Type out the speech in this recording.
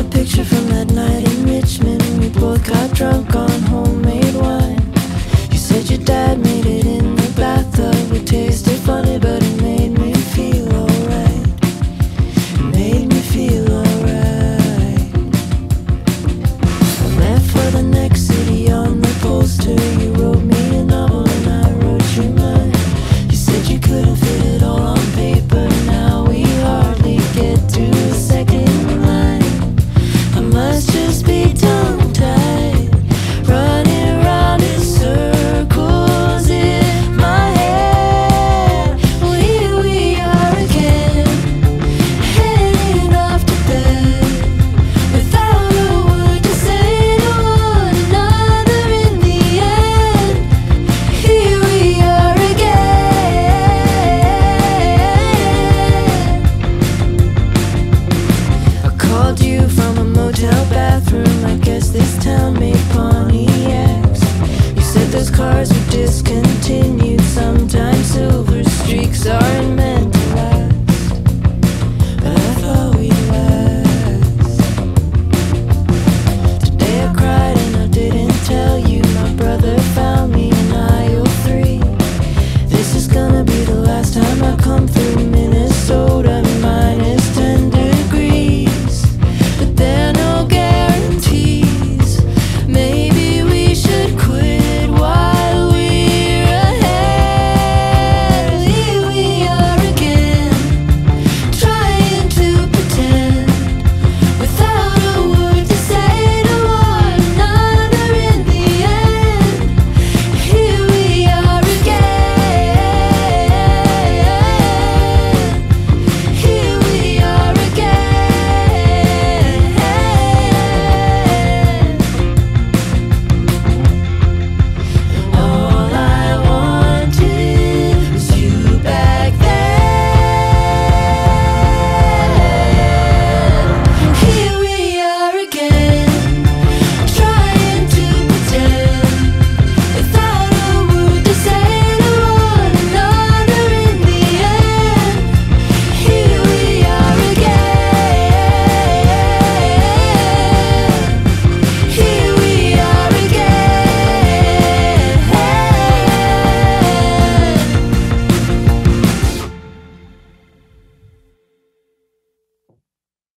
a picture from that night in Richmond. We both got drunk on home. are discontinued. Sometimes silver streaks aren't meant.